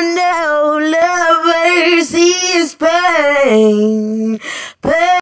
now love sees pain. pain.